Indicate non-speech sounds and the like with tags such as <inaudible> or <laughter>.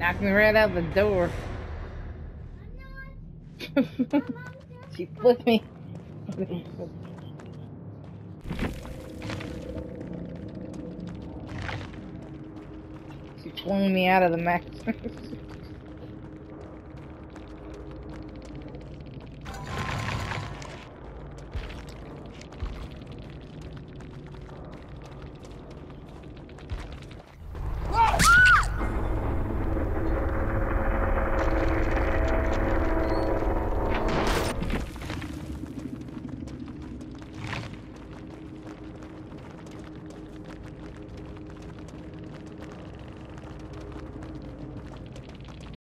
Knocked me right out the door. <laughs> she flipped me. she flung me out of the mattress. <laughs>